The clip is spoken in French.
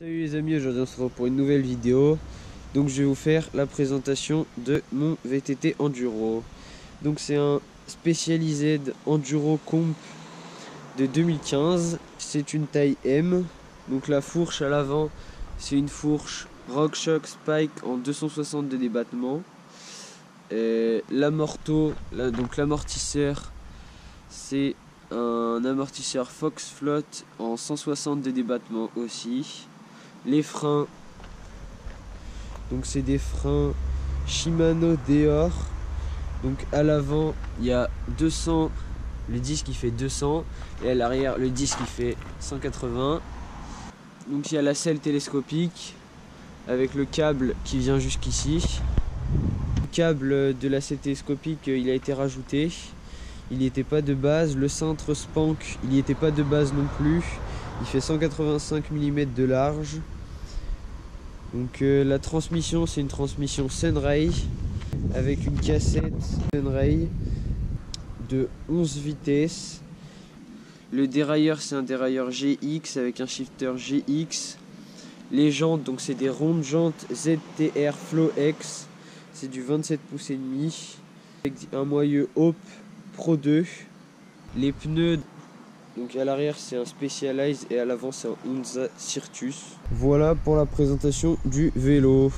Salut les amis, aujourd'hui on se retrouve pour une nouvelle vidéo. Donc je vais vous faire la présentation de mon VTT Enduro. Donc c'est un spécialisé Enduro Comp de 2015. C'est une taille M. Donc la fourche à l'avant, c'est une fourche RockShox Spike en 260 de débattement. L'amorto, donc l'amortisseur, c'est un amortisseur Fox Float en 160 de débattement aussi. Les freins, donc c'est des freins Shimano Deor. Donc à l'avant, il y a 200, le disque il fait 200 et à l'arrière, le disque il fait 180. Donc il y a la selle télescopique avec le câble qui vient jusqu'ici. Le câble de la selle télescopique, il a été rajouté. Il n'y était pas de base. Le cintre Spank, il n'y était pas de base non plus. Il fait 185 mm de large. Donc euh, la transmission, c'est une transmission Sunray avec une cassette Sunray de 11 vitesses. Le dérailleur, c'est un dérailleur GX avec un shifter GX. Les jantes, donc c'est des rondes jantes ZTR Flow X. C'est du 27 pouces et demi. Avec un moyeu Hope Pro 2. Les pneus, donc à l'arrière c'est un Specialized et à l'avant c'est un Hunza Cirtus. Voilà pour la présentation du vélo.